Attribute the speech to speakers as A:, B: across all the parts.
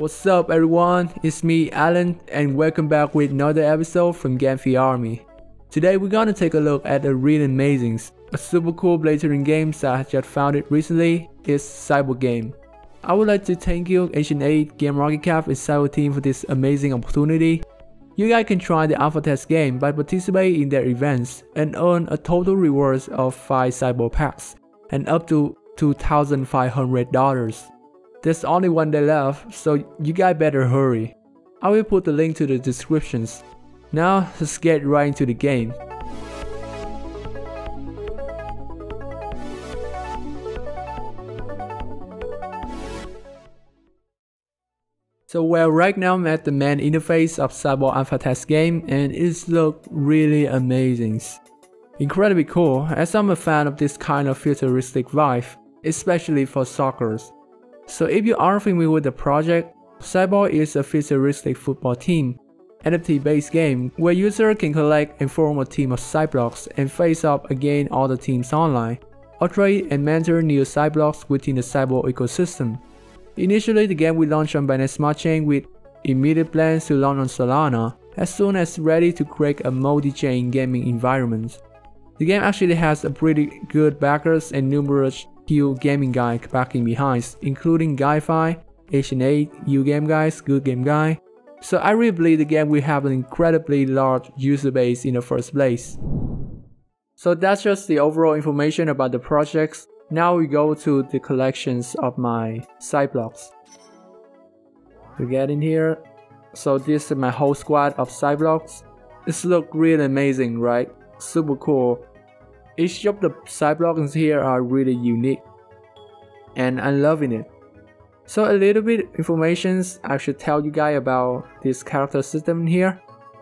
A: What's up everyone, it's me Alan and welcome back with another episode from GameFi Army. Today we're gonna take a look at the real amazings, a super cool Blazing game that I just found it recently it's Cyball Game. I would like to thank you Ancient 8, Game Market Cap and Cyball Team for this amazing opportunity. You guys can try the alpha test game by participating in their events and earn a total rewards of 5 Cyball Packs and up to $2,500. There's only one day left, so you guys better hurry. I will put the link to the descriptions. Now, let's get right into the game. So well right now I'm at the main interface of Cyball Alpha Test game and it's look really amazing. Incredibly cool as I'm a fan of this kind of futuristic vibe, especially for soccer. So if you aren't familiar with the project, Cyball is a futuristic football team, NFT-based game where users can collect and form a team of Cyblocs and face up against other teams online, or trade and mentor new Cyblocs within the Cyball ecosystem. Initially, the game will launch on Binance Smart Chain with immediate plans to launch on Solana as soon as ready to create a multi-chain gaming environment. The game actually has a pretty good backers and numerous huge gaming guys backing behind, including GuildFi, Asian 8, U Game Guys, Good Game Guy. So I really believe the game will have an incredibly large user base in the first place. So that's just the overall information about the projects. Now we go to the collections of my Cyblocs. We get in here. So this is my whole squad of Cyblocs. This look really amazing, right? Super cool. Each of the Cyblocs here are really unique and I'm loving it. So a little bit informations I should tell you guys about this character system here.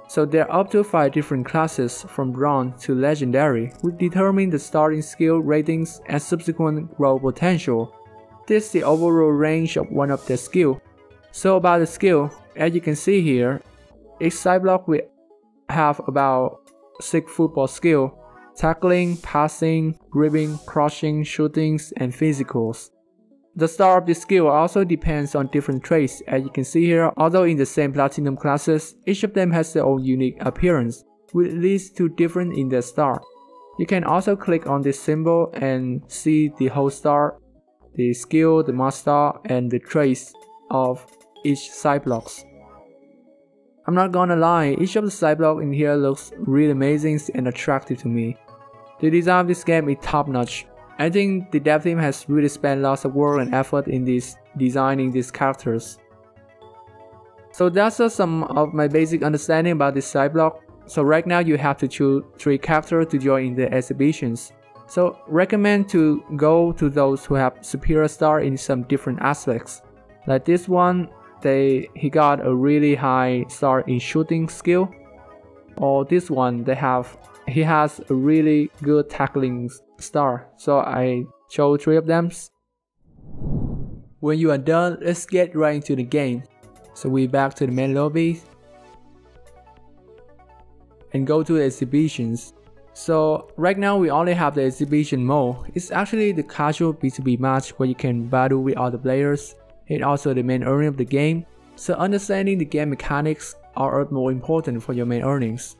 A: So there are up to 5 different classes from bronze to legendary, which determine the starting skill ratings and subsequent growth potential. This is the overall range of one of their skill. So about the skill, as you can see here, each Cybloc will have about 6 football skill, tackling, passing, dribbling, crushing, shootings, and physicals. The star of this skill also depends on different traits as you can see here, although in the same platinum classes, each of them has their own unique appearance, which leads to different in their star. You can also click on this symbol and see the whole star, the skill, the master, and the traits of each Cyblocs. I'm not gonna lie, each of the Cyblocs in here looks really amazing and attractive to me. The design of this game is top notch, I think the dev team has really spent lots of work and effort in this designing these characters. So that's just some of my basic understanding about this Cybloc. So right now you have to choose 3 characters to join in the exhibitions. So recommend to go to those who have superior star in some different aspects. Like this one, they he got a really high star in shooting skill. Or this one, they have he has a really good tackling star, so I chose three of them. When you are done, let's get right into the game. So we back to the main lobby and go to the exhibitions. So right now we only have the exhibition mode. It's actually the casual B2B match where you can battle with other players and also the main earning of the game. So understanding the game mechanics are more important for your main earnings.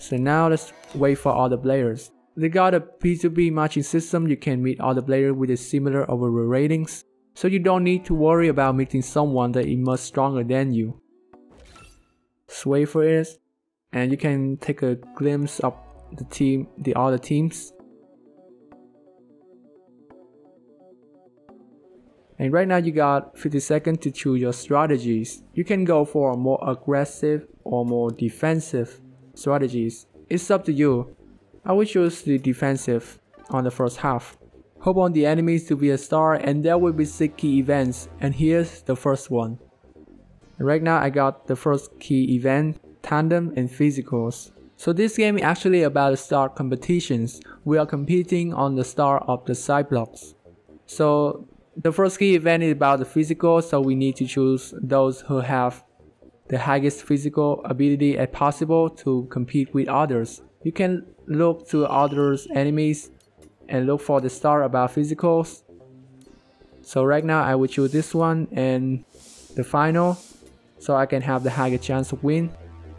A: So now let's wait for all the players. They got a P2P matching system you can meet all the players with a similar overall ratings, so you don't need to worry about meeting someone that is much stronger than you. Just wait for it, and you can take a glimpse of the team, the other teams. And right now you got 50 seconds to choose your strategies. You can go for more aggressive or more defensive strategies. It's up to you. I will choose the defensive on the first half. Hope on the enemies to be a star and there will be 6 key events and here's the first one. Right now I got the first key event, tandem and physicals. So this game is actually about star competitions. We are competing on the star of the Cyblocs. So the first key event is about the physical, so we need to choose those who have the highest physical ability as possible to compete with others. You can look to others enemies and look for the star about physicals. So right now I will choose this one and the final so I can have the higher chance of win.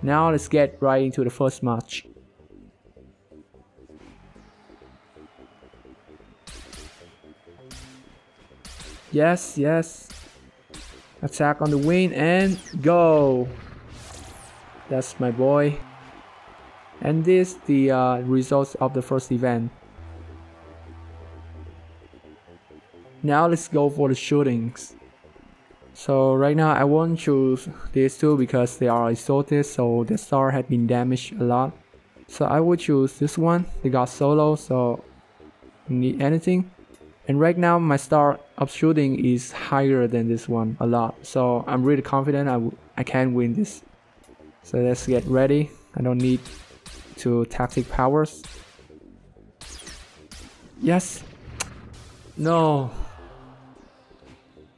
A: Now let's get right into the first match. Yes, yes. Attack on the wing and go. That's my boy. And this the uh, results of the first event. Now let's go for the shootings. So right now I won't choose these two because they are exalted so the star had been damaged a lot. So I would choose this one, they got solo so need anything. And right now my star of shooting is higher than this one a lot. So I'm really confident I, I can win this. So let's get ready. I don't need to tactic powers. Yes. No.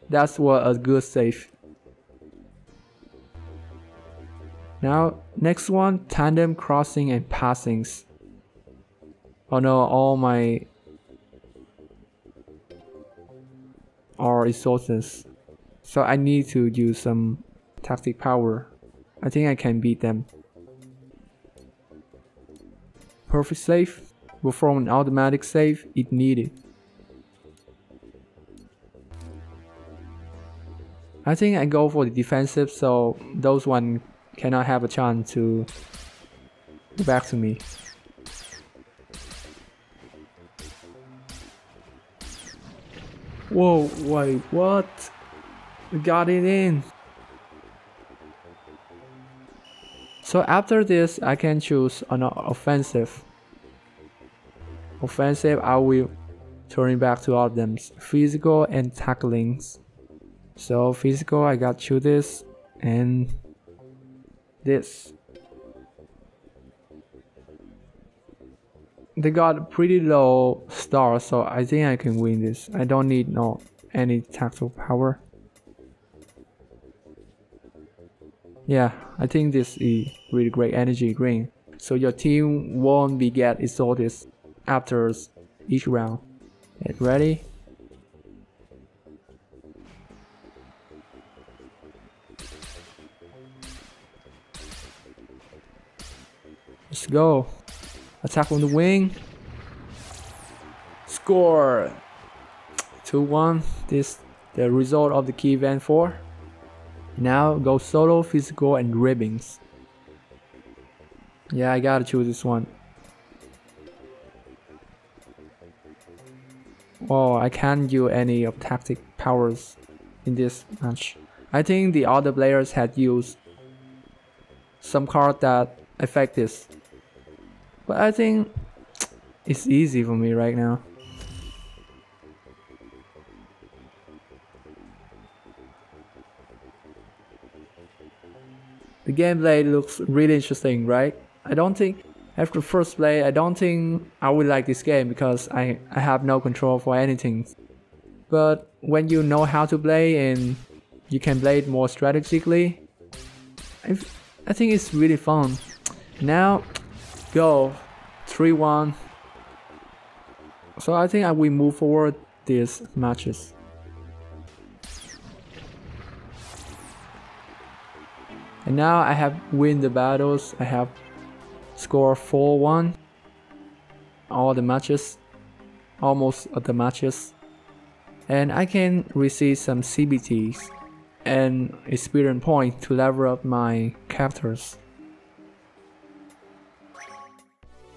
A: That's what a good save. Now, next one, tandem crossing and passings. Oh no, all my are resources. So I need to use some tactic power. I think I can beat them. Perfect save. Before an automatic save, it needed. I think I go for the defensive so those one cannot have a chance to back to me. Whoa, wait, what? Got it in. So after this, I can choose an offensive. Offensive, I will turn back to them. Physical and tacklings. So physical, I got you this and this. They got pretty low stars, so I think I can win this. I don't need no any tactical power. Yeah, I think this is really great energy green. So your team won't be get exhausted after each round. Get ready? Let's go. Attack on the wing. Score. 2-1. This the result of the key event 4. Now go solo, physical, and ribbings. Yeah, I gotta choose this one. Oh, I can't use any of tactic powers in this match. I think the other players had used some card that affect this. But I think it's easy for me right now. The gameplay looks really interesting, right? I don't think after first play, I don't think I will like this game because I, I have no control for anything. But when you know how to play and you can play it more strategically, I, I think it's really fun. Now go. 3-1 so I think I will move forward these matches. And now I have win the battles. I have score 4-1 all the matches. Almost all the matches. And I can receive some CBTs and experience points to level up my characters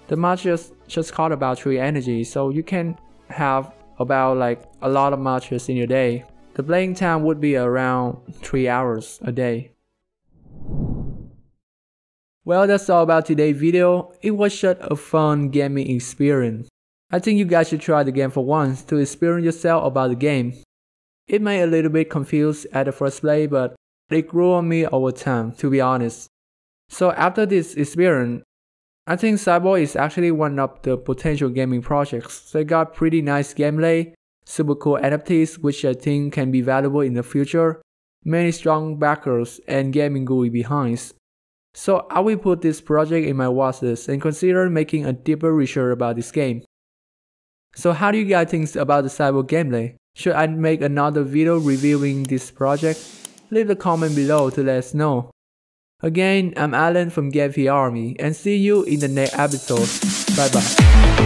A: the matches just cost about 3 energy, so you can have about like a lot of matches in your day. The playing time would be around 3 hours a day. Well, that's all about today's video. It was just a fun gaming experience. I think you guys should try the game for once to experience yourself about the game. It may a little bit confused at the first play, but it grew on me over time, to be honest. So after this experience, I think Cyball is actually one of the potential gaming projects. They got pretty nice gameplay, super cool NFTs which I think can be valuable in the future, many strong backers, and gaming GUI behinds. So I will put this project in my watch list and consider making a deeper research about this game. So how do you guys think about the Cyball gameplay? Should I make another video reviewing this project? leave a comment below to let us know. Again, I'm Alan from GameFi Army and see you in the next episode. Bye bye.